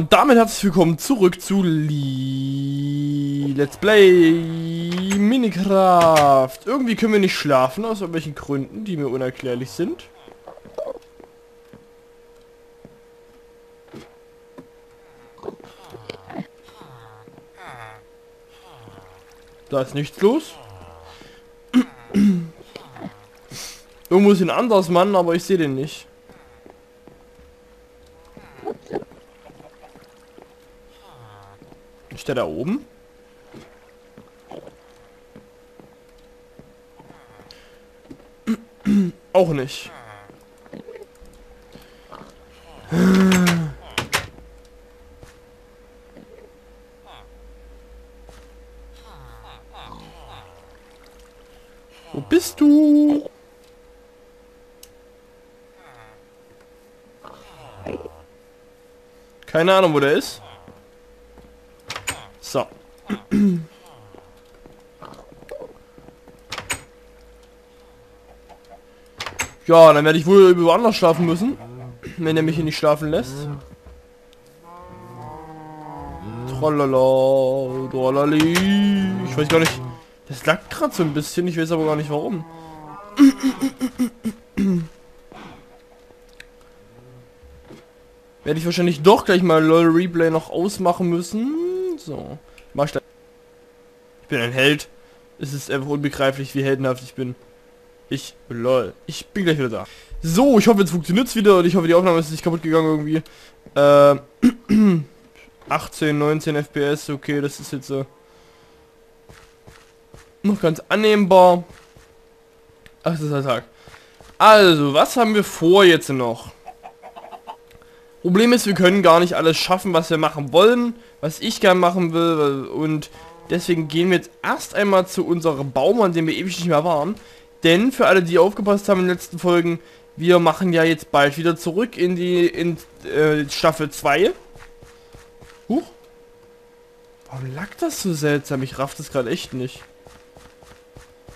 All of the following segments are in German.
und damit herzlich willkommen zurück zu Li Let's Play Minecraft. Irgendwie können wir nicht schlafen, aus irgendwelchen Gründen, die mir unerklärlich sind. Da ist nichts los. Irgendwo ist ein anderes Mann, aber ich sehe den nicht. Ist der da oben? Auch nicht. Wo bist du? Keine Ahnung, wo der ist. So. Ja, dann werde ich wohl woanders schlafen müssen. Wenn er mich hier nicht schlafen lässt. Tralala, tralali. Ich weiß gar nicht. Das lag gerade so ein bisschen, ich weiß aber gar nicht warum. Werde ich wahrscheinlich doch gleich mal LOL Replay noch ausmachen müssen. So. Mach ich, ich bin ein Held. Es ist einfach unbegreiflich, wie heldenhaft ich bin. Ich, lol. Ich bin gleich wieder da. So, ich hoffe, jetzt funktioniert es wieder und ich hoffe, die Aufnahme ist nicht kaputt gegangen irgendwie. Äh, 18, 19 FPS, okay, das ist jetzt so. Äh, noch ganz annehmbar. Ach, das ist der Tag. Also, was haben wir vor jetzt noch? Problem ist, wir können gar nicht alles schaffen, was wir machen wollen, was ich gern machen will und deswegen gehen wir jetzt erst einmal zu unserem Baum, an dem wir ewig nicht mehr waren. Denn für alle, die aufgepasst haben in den letzten Folgen, wir machen ja jetzt bald wieder zurück in die in äh, Staffel 2. Huch. Warum lag das so seltsam? Ich raff das gerade echt nicht.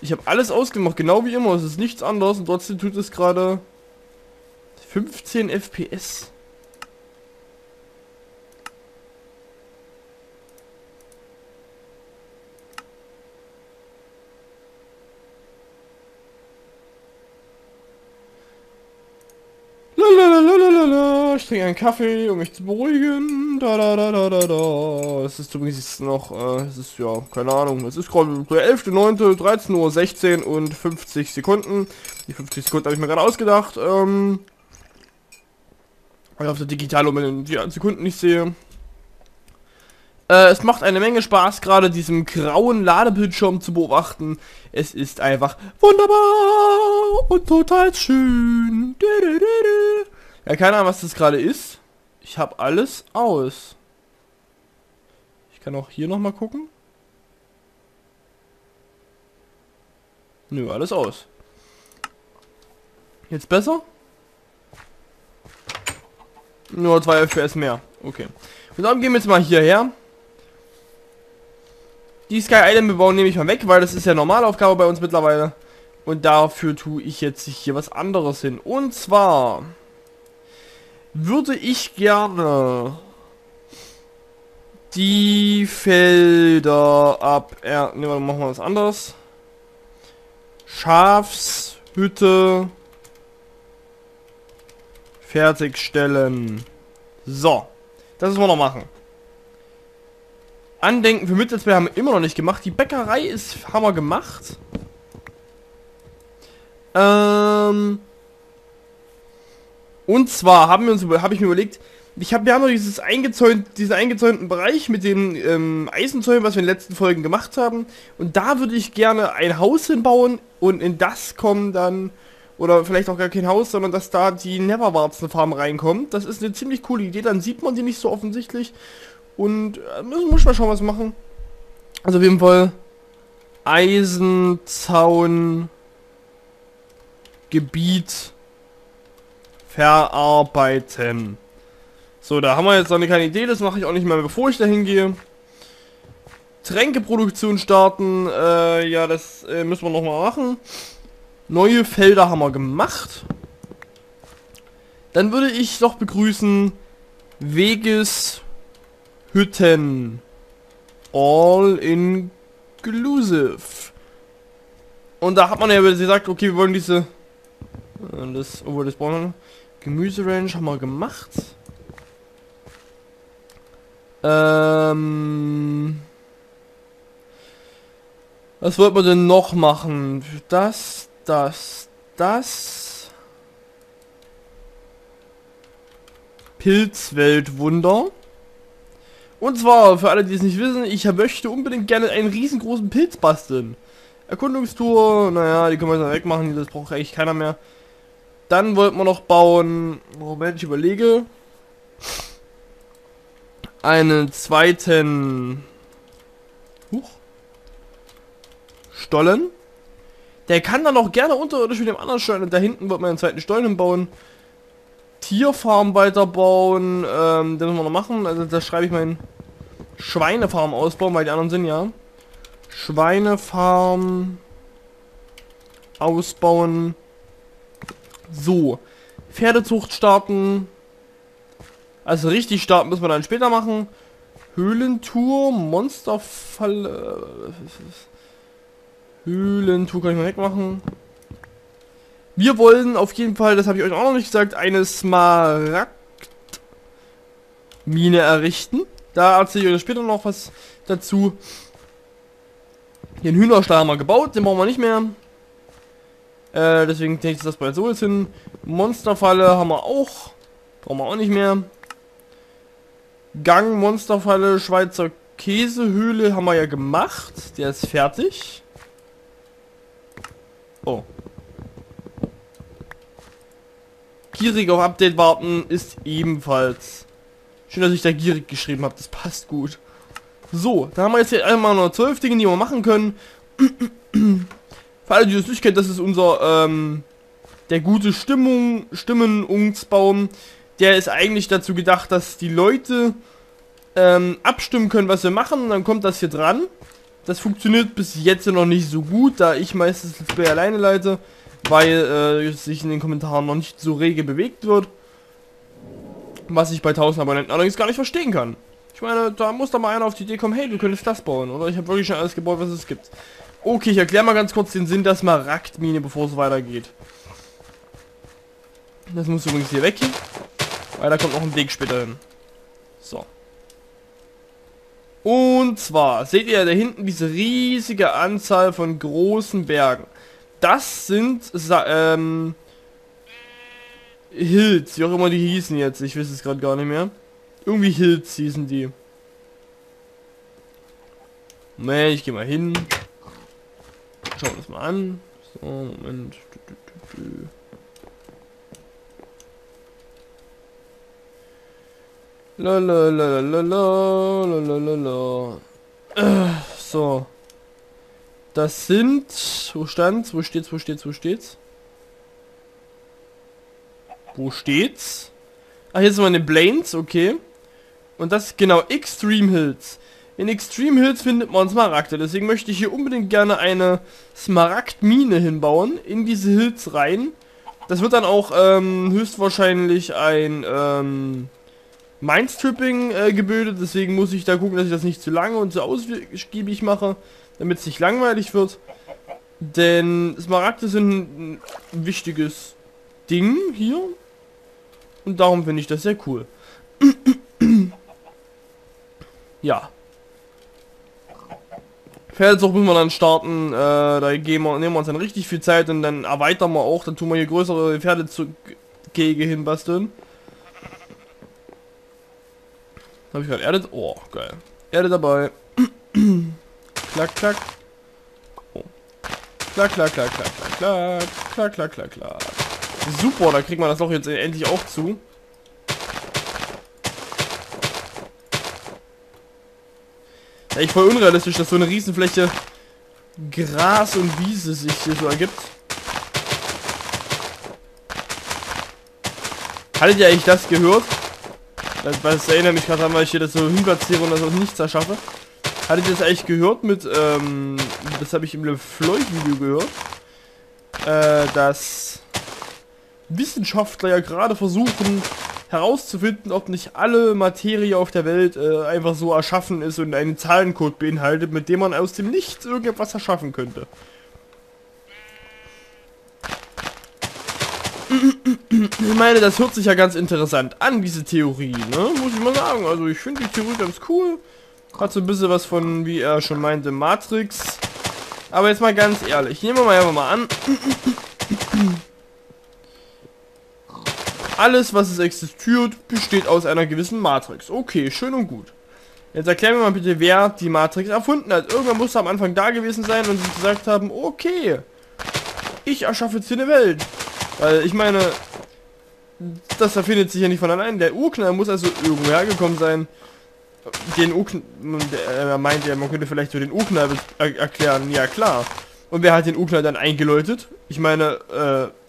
Ich habe alles ausgemacht, genau wie immer. Es ist nichts anderes und trotzdem tut es gerade 15 FPS. Ich trinke einen Kaffee, um mich zu beruhigen. Da, da, da, da, da, da. Es ist übrigens noch, äh, es ist ja, keine Ahnung, es ist gerade der 11.9., 13.16 Uhr und 50 Sekunden. Die 50 Sekunden habe ich mir gerade ausgedacht. Ähm, weil ich auf der Digitaluhr die Sekunden nicht sehe. Äh, es macht eine Menge Spaß, gerade diesem grauen Ladebildschirm zu beobachten. Es ist einfach wunderbar und total schön. Ja, keine Ahnung, was das gerade ist. Ich habe alles aus. Ich kann auch hier nochmal gucken. Nö, alles aus. Jetzt besser? Nur 2 FPS mehr. Okay. Und dann gehen wir jetzt mal hierher. Die Sky Island bebauen nehme ich mal weg, weil das ist ja Normalaufgabe bei uns mittlerweile. Und dafür tue ich jetzt hier was anderes hin. Und zwar würde ich gerne die Felder ab... Ja, ne, machen wir was anderes. Schafshütte fertigstellen. So, das müssen wir noch machen. Andenken für Mittelsplay haben wir immer noch nicht gemacht. Die Bäckerei ist Hammer gemacht. Ähm und zwar haben wir uns habe ich mir überlegt, ich habe ja noch dieses eingezäunt, diesen eingezäunten Bereich mit den ähm, Eisenzäunen, was wir in den letzten Folgen gemacht haben. Und da würde ich gerne ein Haus hinbauen und in das kommen dann, oder vielleicht auch gar kein Haus, sondern dass da die Neverwarzen-Farm reinkommt. Das ist eine ziemlich coole Idee, dann sieht man die nicht so offensichtlich. Und äh, müssen muss mal schauen, was machen. Also auf jeden Fall Eisenzaun Gebiet verarbeiten. So, da haben wir jetzt noch keine Idee, das mache ich auch nicht mehr, bevor ich dahin gehe. Tränkeproduktion starten, äh, ja, das äh, müssen wir noch mal machen. Neue Felder haben wir gemacht. Dann würde ich doch begrüßen Weges Hütten. All inclusive. Und da hat man ja gesagt, okay, wir wollen diese... äh, Das, obwohl das brauchen wir. Gemüserange haben wir gemacht. Ähm... Was wollten wir denn noch machen? Das, das, das. Pilzweltwunder. Und zwar, für alle, die es nicht wissen, ich möchte unbedingt gerne einen riesengroßen Pilz basteln. Erkundungstour, naja, die können wir jetzt wegmachen, das braucht eigentlich keiner mehr. Dann wollten wir noch bauen, Moment, ich überlege, einen zweiten, huch, Stollen. Der kann dann auch gerne unterirdisch mit dem anderen Stollen, da hinten wird man einen zweiten Stollen bauen. Tierfarm weiterbauen, ähm, das müssen wir noch machen, also da schreibe ich meinen Schweinefarm ausbauen, weil die anderen sind ja. Schweinefarm ausbauen. So. Pferdezucht starten. Also richtig starten müssen wir dann später machen. Höhlentour, Monsterfalle. Höhlentour kann ich mal wegmachen. Wir wollen auf jeden Fall, das habe ich euch auch noch nicht gesagt, eine Smaragd Mine errichten. Da erzähle ich euch später noch was dazu. Den Hühnerstall haben wir gebaut, den brauchen wir nicht mehr. Äh, deswegen denke ich das bald so jetzt hin. Monsterfalle haben wir auch. Brauchen wir auch nicht mehr. Gang, Monsterfalle, Schweizer Käsehöhle haben wir ja gemacht. Der ist fertig. Oh. Gierig auf Update warten ist ebenfalls. Schön, dass ich da gierig geschrieben habe. Das passt gut. So, da haben wir jetzt hier einmal noch zwölf Dinge, die wir machen können. Für alle, die das nicht kennen, das ist unser, ähm, der gute Stimmung, Stimmenungsbaum. Der ist eigentlich dazu gedacht, dass die Leute ähm, abstimmen können, was wir machen. Und dann kommt das hier dran. Das funktioniert bis jetzt noch nicht so gut, da ich meistens das Play alleine leite, weil äh, sich in den Kommentaren noch nicht so rege bewegt wird. Was ich bei 1000 Abonnenten allerdings gar nicht verstehen kann. Ich meine, da muss da mal einer auf die Idee kommen, hey, du könntest das bauen, oder? Ich habe wirklich schon alles gebaut, was es gibt. Okay, ich erkläre mal ganz kurz den Sinn der Smaragdmine, bevor es weitergeht. Das muss übrigens hier weg, weil da kommt noch ein Weg später hin. So. Und zwar seht ihr da hinten diese riesige Anzahl von großen Bergen. Das sind ähm, Hills, wie auch immer die hießen jetzt. Ich weiß es gerade gar nicht mehr. Irgendwie Hills hießen die. Moment, ich gehe mal hin. Schauen wir uns mal an. So, Moment. Lalalala, äh, so. Das sind. Wo stand's? Wo steht's? Wo steht's? Wo steht's? Wo steht's? Ah, hier sind meine Blains, okay. Und das ist genau Extreme Hills. In Extreme Hills findet man Smaragde, deswegen möchte ich hier unbedingt gerne eine Smaragdmine hinbauen, in diese Hills rein. Das wird dann auch ähm, höchstwahrscheinlich ein ähm, Mindstripping äh, gebildet, deswegen muss ich da gucken, dass ich das nicht zu lange und zu ausgiebig mache, damit es nicht langweilig wird. Denn Smaragde sind ein wichtiges Ding hier. Und darum finde ich das sehr cool. ja. Feldsucht müssen wir dann starten, äh, da gehen wir, nehmen wir uns dann richtig viel Zeit und dann erweitern wir auch, dann tun wir hier größere Pferdegehege hinbasteln. Habe ich gerade Erde? Oh, geil. Erde dabei. klack, klack. Oh. Klack, klack, klack, klack, klack, klack, klack, klack, klack, klack. Super, da kriegt man das Loch jetzt endlich auch zu. Ich voll unrealistisch, dass so eine Riesenfläche Gras und Wiese sich hier so ergibt. Hattet ihr eigentlich das gehört? Das, das erinnert mich gerade an, weil ich hier das so hinplatziere und das aus nichts erschaffe. Hattet ihr das eigentlich gehört mit, ähm, das habe ich im LeFloid-Video gehört, äh, dass Wissenschaftler ja gerade versuchen, herauszufinden, ob nicht alle Materie auf der Welt äh, einfach so erschaffen ist und einen Zahlencode beinhaltet, mit dem man aus dem Nichts irgendetwas erschaffen könnte. Ich meine, das hört sich ja ganz interessant an, diese Theorie, ne? Muss ich mal sagen. Also ich finde die Theorie ganz cool. Hat so ein bisschen was von, wie er schon meinte, Matrix. Aber jetzt mal ganz ehrlich, nehmen wir mal einfach mal an. Alles, was es existiert, besteht aus einer gewissen Matrix. Okay, schön und gut. Jetzt erklären wir mal bitte, wer die Matrix erfunden hat. Irgendwann muss am Anfang da gewesen sein und sie gesagt haben, okay, ich erschaffe jetzt hier eine Welt. Weil ich meine, das erfindet sich ja nicht von allein. Der Urknall muss also irgendwo hergekommen sein. Den Urknall, er meint ja, man könnte vielleicht so den Urknall er erklären. Ja, klar. Und wer hat den Urknall dann eingeläutet? Ich meine, äh,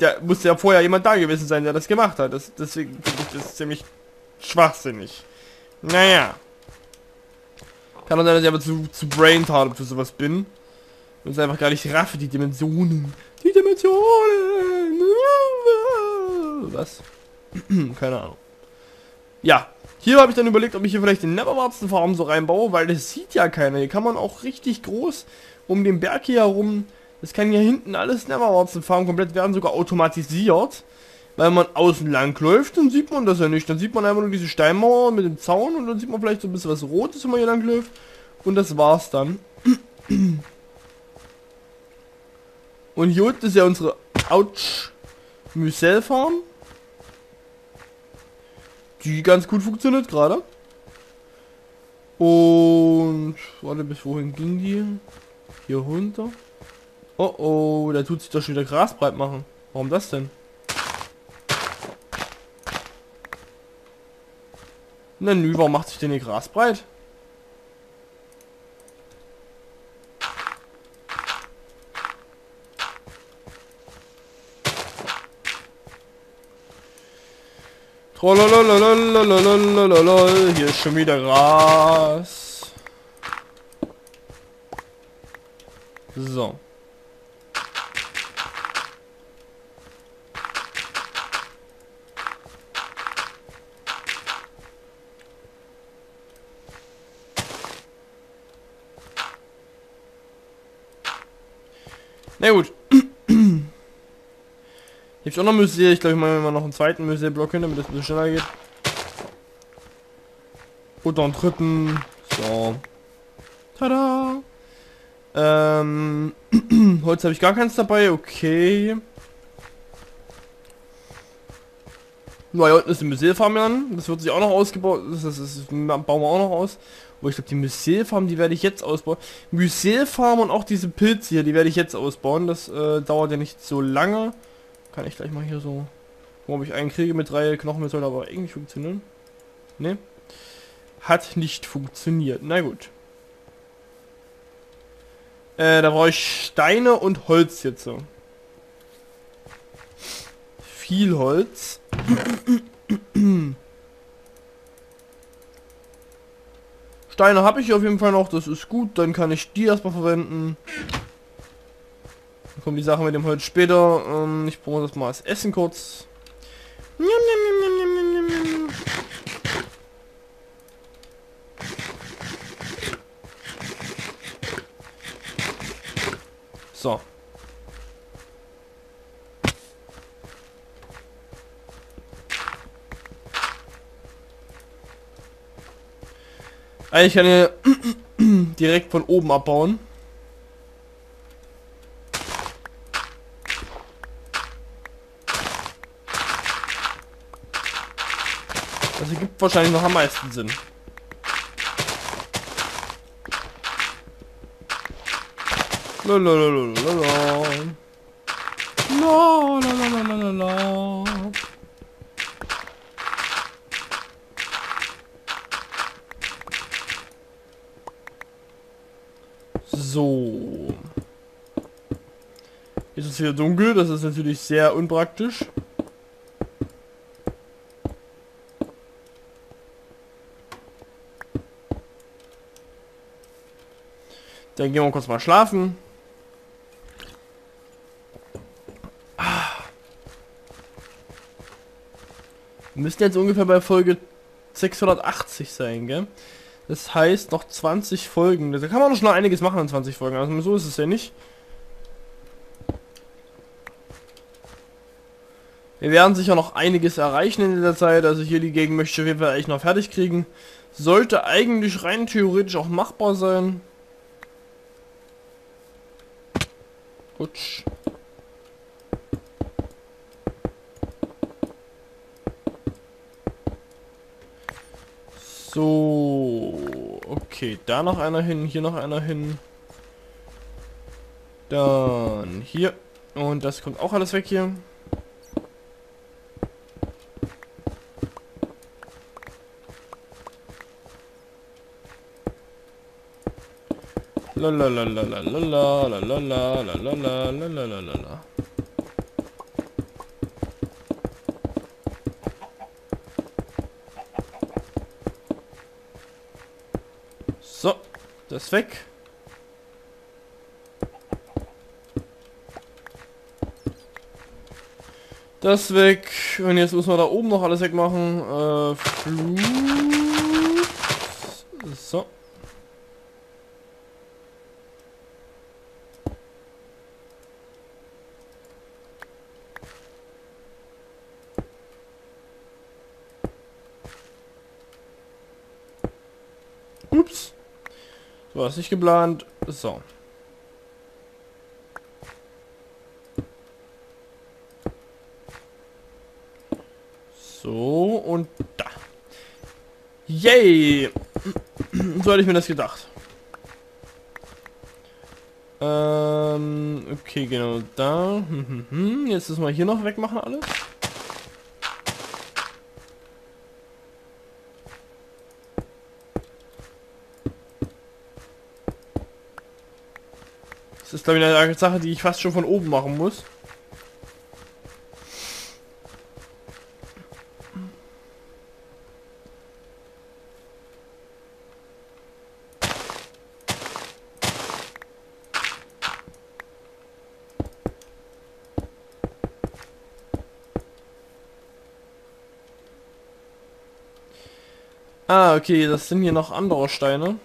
der musste ja vorher jemand da gewesen sein, der das gemacht hat. Das, deswegen finde ich das ziemlich schwachsinnig. Naja. Kann doch sein, dass ich aber zu, zu braintard für sowas bin. Und es einfach gar nicht raffe, die Dimensionen. Die Dimensionen! Was? Keine Ahnung. Ja, hier habe ich dann überlegt, ob ich hier vielleicht den Neverwarzen-Farm so reinbaue, weil das sieht ja keiner. Hier kann man auch richtig groß um den Berg hier herum das kann hier hinten alles Neverwarzen-Farm komplett werden, sogar automatisiert. Weil man außen lang läuft, dann sieht man das ja nicht. Dann sieht man einfach nur diese Steinmauer mit dem Zaun und dann sieht man vielleicht so ein bisschen was Rotes, wenn man hier lang läuft. Und das war's dann. Und hier unten ist ja unsere Ouch Müsel Farm. Die ganz gut funktioniert gerade. Und warte, bis wohin ging die? Hier runter. Oh oh, da tut sich doch schon wieder Gras breit machen. Warum das denn? Na nü, warum macht sich denn hier Gras breit? Hier ist schon wieder Gras. So. Na gut. Ich auch noch Museum. Ich glaube, ich mache mal noch einen zweiten Museum-Block hin, damit das ein bisschen schneller geht. Und einen dritten. So. Tada! Ähm, Holz habe ich gar keins dabei, okay. Na, hier unten ist die Museumfarm an. Das wird sich auch noch ausgebaut. Das, das, das, bauen wir auch noch aus. Wo ich glaube, die Mycelfarm, die werde ich jetzt ausbauen. Mycelfarm und auch diese Pilze hier, die werde ich jetzt ausbauen. Das äh, dauert ja nicht so lange. Kann ich gleich mal hier so... Wo ich einen kriege mit drei Knochen, soll aber eigentlich funktionieren. Ne? Hat nicht funktioniert. Na gut. Äh, da brauche ich Steine und Holz jetzt so. Viel Holz. Steine habe ich auf jeden Fall noch, das ist gut. Dann kann ich die erstmal verwenden. Dann kommt die Sache mit dem Holz später. Ähm, ich brauche das mal als Essen kurz. So. Eigentlich kann ich direkt von oben abbauen. Das ergibt wahrscheinlich noch am meisten Sinn. Lalalala. Lalalala. So. Wieder dunkel, das ist natürlich sehr unpraktisch. Dann gehen wir kurz mal schlafen. Wir müssen jetzt ungefähr bei Folge 680 sein, gell? Das heißt noch 20 Folgen. Da kann man noch schon einiges machen an 20 Folgen. Also so ist es ja nicht. Wir werden sicher noch einiges erreichen in dieser Zeit. Also hier die Gegend möchte ich auf jeden Fall echt noch fertig kriegen. Sollte eigentlich rein theoretisch auch machbar sein. Rutsch. So, okay, da noch einer hin, hier noch einer hin. Dann hier. Und das kommt auch alles weg hier. So, das ist weg. Das weg. Und jetzt müssen wir da oben noch alles wegmachen. Äh, Flug. So. Ups. So, was nicht geplant. So. So, und da. Yay! So hätte ich mir das gedacht. Ähm, okay, genau da. Jetzt müssen wir hier noch wegmachen alles. Ist glaube ich eine Sache, die ich fast schon von oben machen muss. Ah, okay, das sind hier noch andere Steine.